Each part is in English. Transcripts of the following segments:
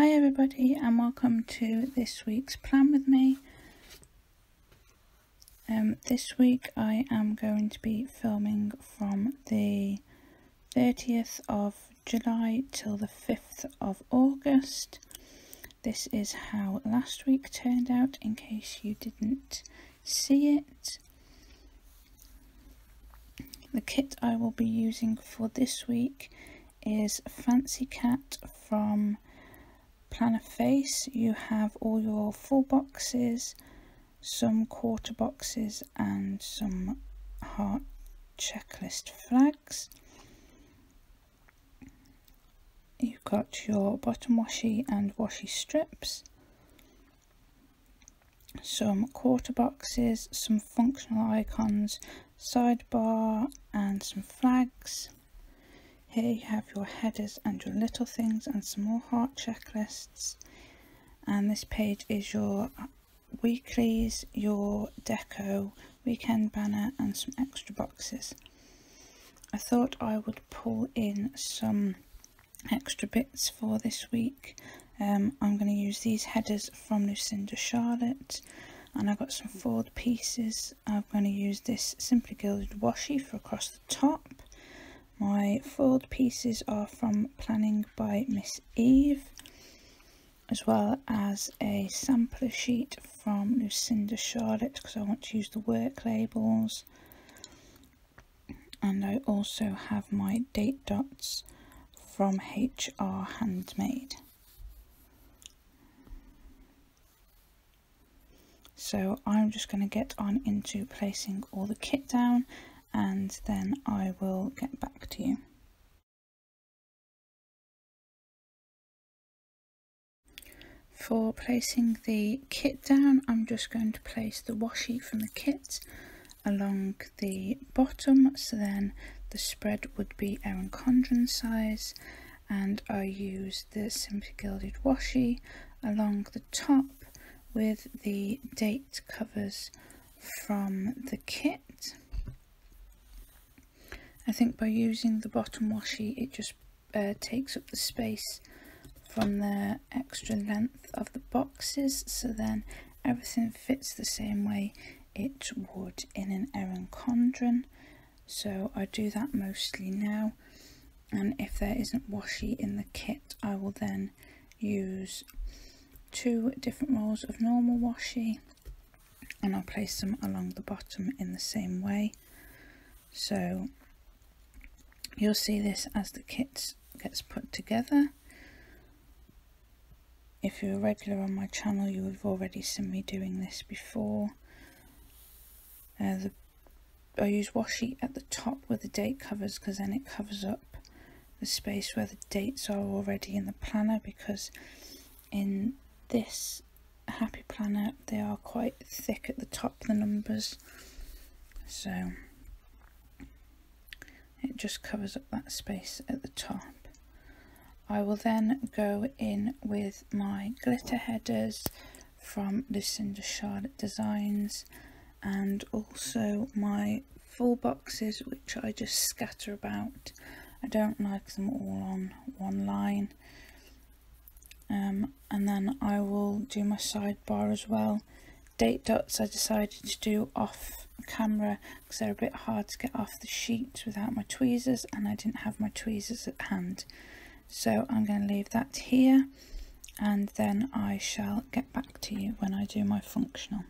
Hi everybody and welcome to this week's plan with me. Um, this week I am going to be filming from the 30th of July till the 5th of August. This is how last week turned out in case you didn't see it. The kit I will be using for this week is Fancy Cat from Plannerface. You have all your full boxes some quarter boxes and some heart checklist flags. You've got your bottom washi and washi strips some quarter boxes some functional icons sidebar and some flags here you have your headers and your little things and some more heart checklists. And this page is your weeklies, your deco, weekend banner and some extra boxes. I thought I would pull in some extra bits for this week. Um, I'm going to use these headers from Lucinda Charlotte and I've got some fold pieces. I'm going to use this Simply Gilded washi for across the top my fold pieces are from Planning by Miss Eve, as well as a sampler sheet from Lucinda Charlotte because I want to use the work labels. And I also have my date dots from HR Handmade. So I'm just going to get on into placing all the kit down and then I will get back to you. For placing the kit down, I'm just going to place the washi from the kit along the bottom, so then the spread would be Erin Condren size, and I use the Simply Gilded washi along the top with the date covers from the kit. I think by using the bottom washi it just uh, takes up the space from the extra length of the boxes. So then everything fits the same way it would in an Erin Condren. So I do that mostly now. And if there isn't washi in the kit I will then use two different rolls of normal washi and I'll place them along the bottom in the same way. So You'll see this as the kit gets put together. If you're a regular on my channel, you have already seen me doing this before. Uh, the, I use washi at the top where the date covers because then it covers up the space where the dates are already in the planner because in this happy planner they are quite thick at the top the numbers so it just covers up that space at the top. I will then go in with my glitter headers from Lucinda Charlotte Designs and also my full boxes which I just scatter about. I don't like them all on one line. Um, and then I will do my sidebar as well. Date dots I decided to do off camera because they're a bit hard to get off the sheet without my tweezers and I didn't have my tweezers at hand. So I'm going to leave that here and then I shall get back to you when I do my functional.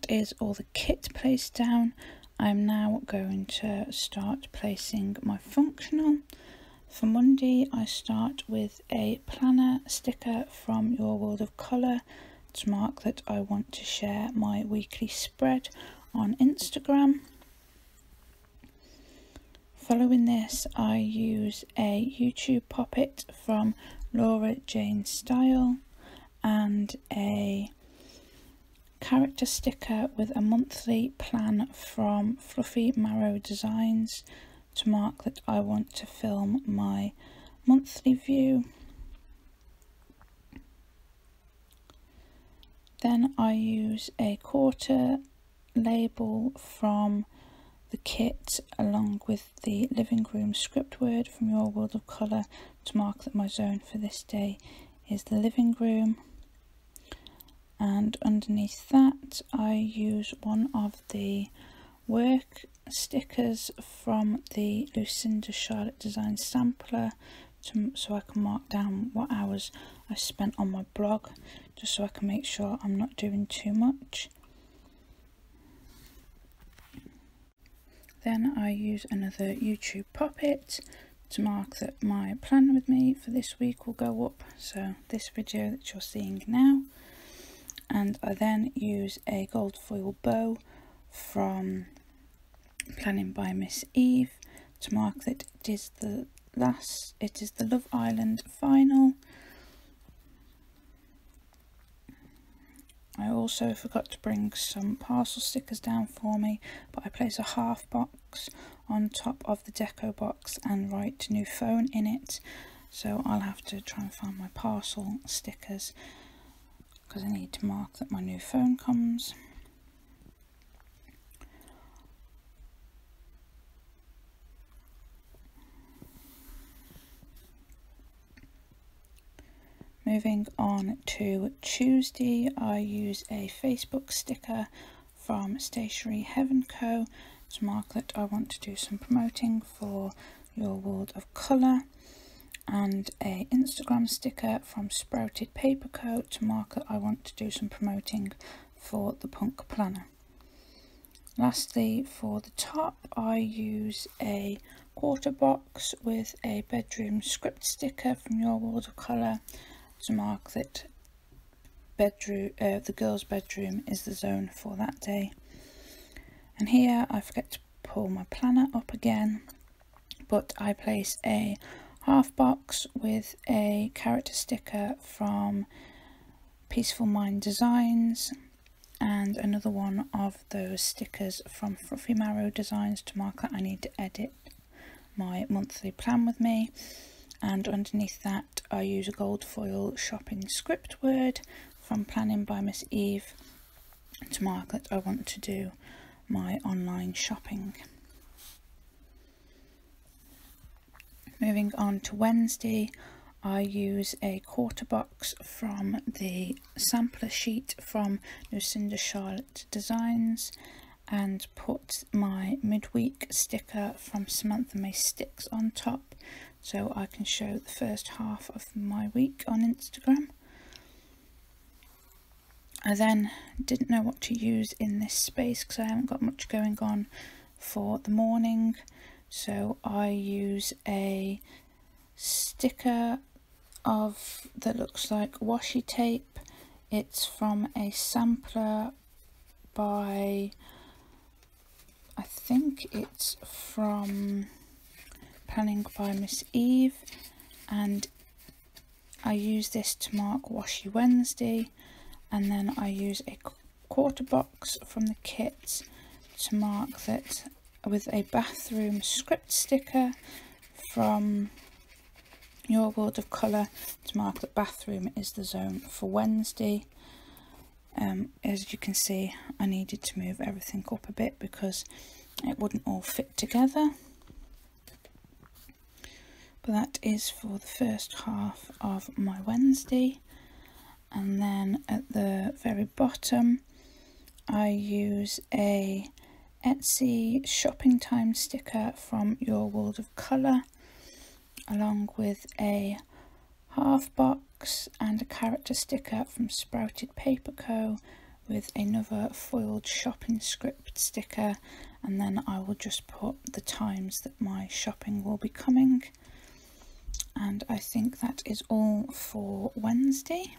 That is all the kit placed down, I'm now going to start placing my functional. For Monday, I start with a planner sticker from Your World of Colour to mark that I want to share my weekly spread on Instagram. Following this, I use a YouTube poppet from Laura Jane Style and a character sticker with a monthly plan from Fluffy Maru Designs to mark that I want to film my monthly view. Then I use a quarter label from the kit along with the living room script word from your world of colour to mark that my zone for this day is the living room and underneath that I use one of the work stickers from the Lucinda Charlotte Design Sampler to, so I can mark down what hours I spent on my blog just so I can make sure I'm not doing too much. Then I use another YouTube Poppet to mark that my plan with me for this week will go up. So this video that you're seeing now. And I then use a gold foil bow from Planning by Miss Eve to mark that it is the last, it is the Love Island final I also forgot to bring some parcel stickers down for me, but I place a half box on top of the deco box and write new phone in it. So I'll have to try and find my parcel stickers because I need to mark that my new phone comes. Moving on to Tuesday, I use a Facebook sticker from Stationery Heaven Co. to mark that I want to do some promoting for your world of colour and a Instagram sticker from Sprouted Paper Co. to mark that I want to do some promoting for the Punk Planner. Lastly, for the top, I use a quarter box with a bedroom script sticker from Your World of Colour to mark that bedroom, uh, the girls' bedroom is the zone for that day. And here I forget to pull my planner up again, but I place a half box with a character sticker from Peaceful Mind Designs and another one of those stickers from Fluffy Maru Designs to mark that I need to edit my monthly plan with me and underneath that I use a gold foil shopping script word from Planning by Miss Eve to mark that I want to do my online shopping. Moving on to Wednesday, I use a quarter box from the sampler sheet from Lucinda Charlotte Designs and put my midweek sticker from Samantha Mae Sticks on top so I can show the first half of my week on Instagram. I then didn't know what to use in this space because I haven't got much going on for the morning so I use a sticker of that looks like washi tape. It's from a sampler by I think it's from Planning by Miss Eve. And I use this to mark Washi Wednesday. And then I use a quarter box from the kit to mark that with a bathroom script sticker from your world of colour to mark that bathroom is the zone for Wednesday. Um, as you can see I needed to move everything up a bit because it wouldn't all fit together. But that is for the first half of my Wednesday. And then at the very bottom I use a Etsy shopping time sticker from Your World of Colour along with a half box and a character sticker from Sprouted Paper Co. with another foiled shopping script sticker. And then I will just put the times that my shopping will be coming. And I think that is all for Wednesday.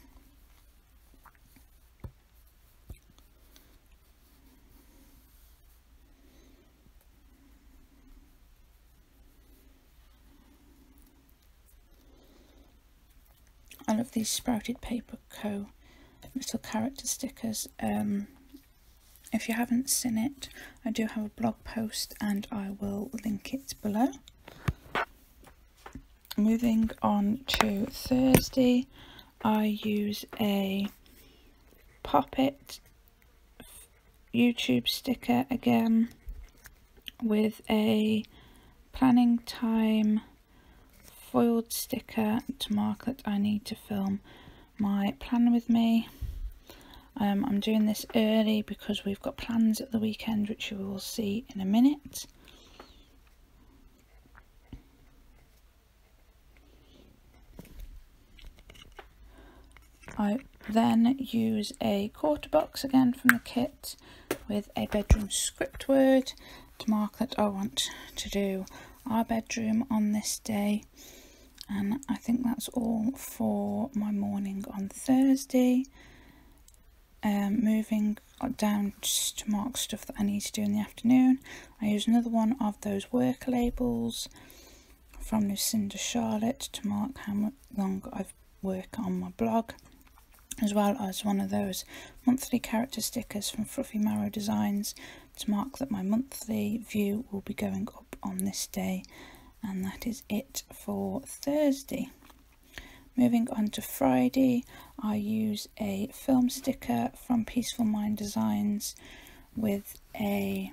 Love these Sprouted Paper Co. little character stickers. Um, if you haven't seen it, I do have a blog post and I will link it below. Moving on to Thursday, I use a Pop It YouTube sticker again with a planning time foiled sticker to mark that I need to film my plan with me. Um, I'm doing this early because we've got plans at the weekend which you will see in a minute. I then use a quarter box again from the kit with a bedroom script word to mark that I want to do our bedroom on this day. And I think that's all for my morning on Thursday. Um, moving down to mark stuff that I need to do in the afternoon, I use another one of those work labels from Lucinda Charlotte to mark how long I've worked on my blog, as well as one of those monthly character stickers from Fluffy Maru Designs to mark that my monthly view will be going up on this day and that is it for Thursday. Moving on to Friday, I use a film sticker from Peaceful Mind Designs with a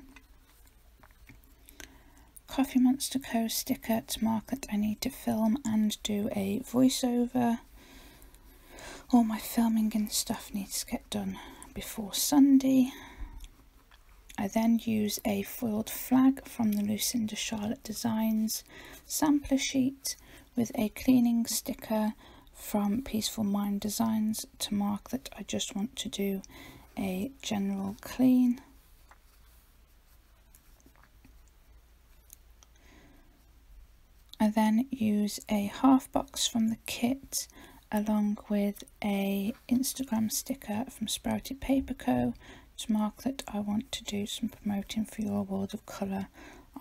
Coffee Monsterz Co sticker to mark that I need to film and do a voiceover. All my filming and stuff needs to get done before Sunday. I then use a foiled flag from the Lucinda Charlotte Designs sampler sheet with a cleaning sticker from Peaceful Mind Designs to mark that I just want to do a general clean. I then use a half box from the kit along with a Instagram sticker from Sprouted Paper Co to mark that I want to do some promoting for your world of colour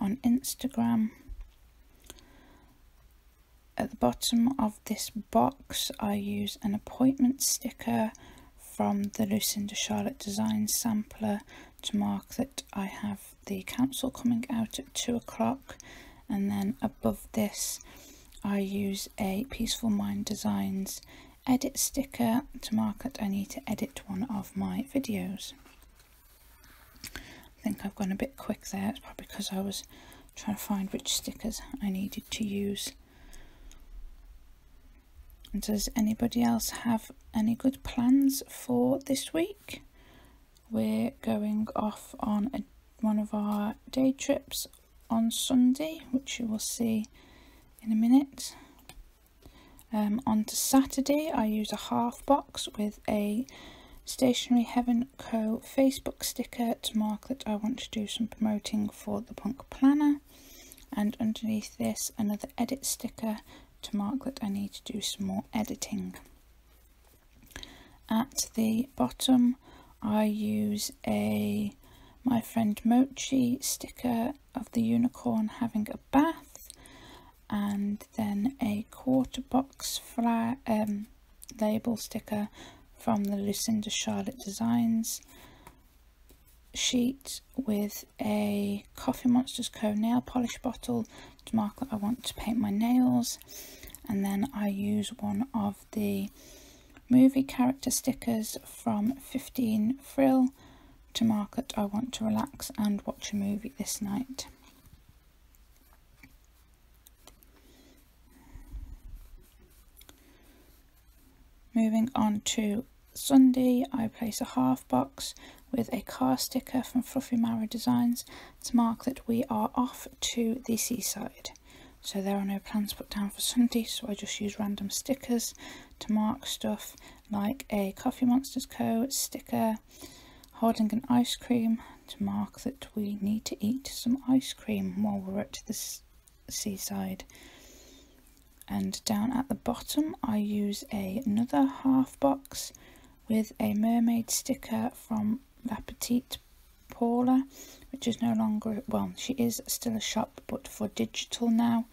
on Instagram. At the bottom of this box I use an appointment sticker from the Lucinda Charlotte Design sampler to mark that I have the council coming out at 2 o'clock and then above this I use a Peaceful Mind Designs edit sticker to mark that I need to edit one of my videos I think I've gone a bit quick there. It's probably because I was trying to find which stickers I needed to use. And does anybody else have any good plans for this week? We're going off on a, one of our day trips on Sunday, which you will see in a minute. Um, on to Saturday, I use a half box with a Stationery Heaven Co. Facebook sticker to mark that I want to do some promoting for the Punk Planner and underneath this another edit sticker to mark that I need to do some more editing. At the bottom I use a my friend Mochi sticker of the unicorn having a bath and then a quarter box flat um, label sticker from the Lucinda Charlotte Designs sheet with a Coffee Monsterz Co nail polish bottle to mark that I want to paint my nails and then I use one of the movie character stickers from 15 Pril to mark that I want to relax and watch a movie this night. Moving on to Sunday, I place a half box with a car sticker from Fluffy Maru Designs to mark that we are off to the seaside. So there are no plans put down for Sunday, so I just use random stickers to mark stuff like a Coffee Monsterz Co. sticker, holding an ice cream to mark that we need to eat some ice cream while we're at the seaside. And down at the bottom I use a, another half box with a mermaid sticker from La Petite Paula which is no longer, well she is still a shop but for digital now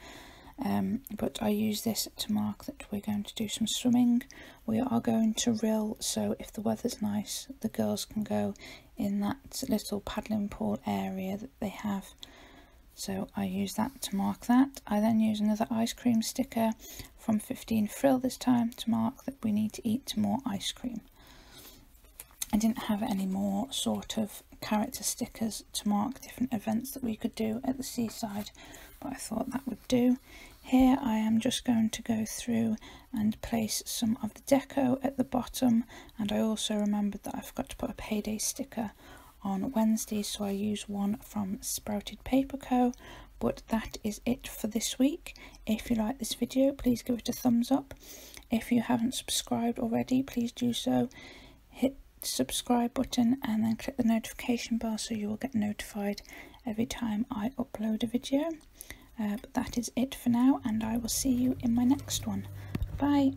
um, but I use this to mark that we're going to do some swimming. We are going to Rhyl, so if the weather's nice, the girls can go in that little paddling pool area that they have. So I use that to mark that. I then use another ice cream sticker from 15 Pril this time to mark that we need to eat more ice cream. I didn't have any more sort of character stickers to mark different events that we could do at the seaside, but I thought that would do. Here I am just going to go through and place some of the deco at the bottom and I also remembered that I forgot to put a payday sticker on Wednesday so I use one from Sprouted Paper Co but that is it for this week. If you like this video please give it a thumbs up. If you haven't subscribed already please do so. Hit the subscribe button and then click the notification bell so you will get notified every time I upload a video. Uh, but that is it for now and I will see you in my next one. Bye.